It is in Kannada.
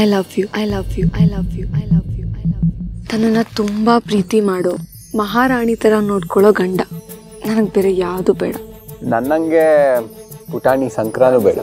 I love you I love you I love you I love you I love you ತನ್ನನ್ನು ತುಂಬ ಪ್ರೀತಿ ಮಾಡೋ ಮಹಾರಾಣಿ ಥರ ನೋಡ್ಕೊಳ್ಳೋ ಗಂಡ. ನನಗೆ ಬೇರೆ ಯಾವುದು ಬೇಡ. ನನ್ನಂಗೆ ಪುಟಾಣಿ ಸಂಕ್ರಾನು ಬೇಡ.